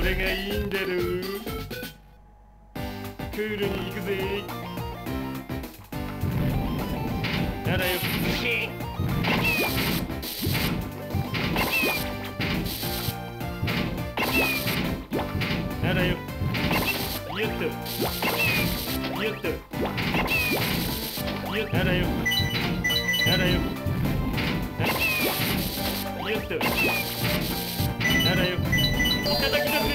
俺がいいんだろう。クールに行くぜ。ならよならよ。ゆっと。ゆっと。ゆっならよ。ならよ。ゆっと。ならよ。いただきだぜ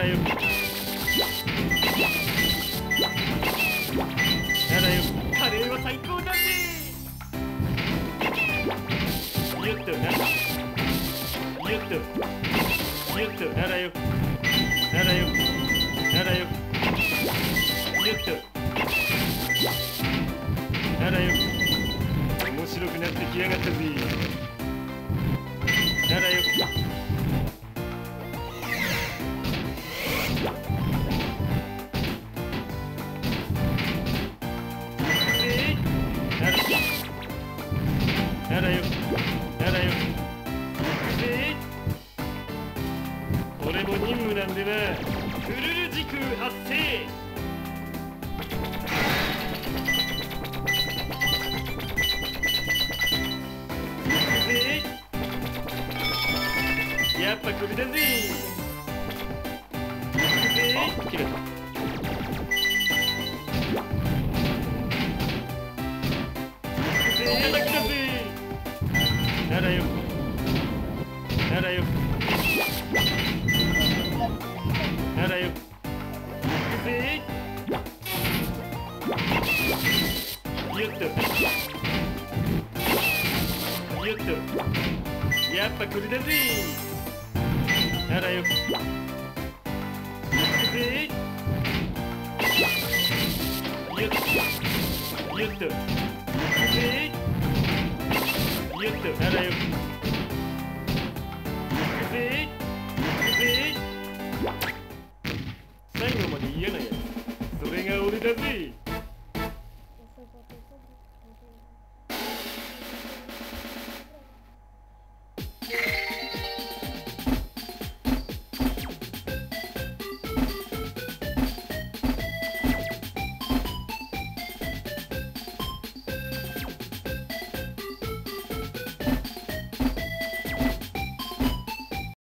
らよならよカレーは最高だぜゆっとなゆっとゆっとならよならよならよゆっとならよ面白くなってきやがったぜならよ。ならよ。えい俺も任務なんでな。クルル時空発生。え？いやっぱこれだぜ。ならよならよえいゆっとゆっとやっぱこれだぜならよえいゆっとゆっとえいゆっとならよえい最後ま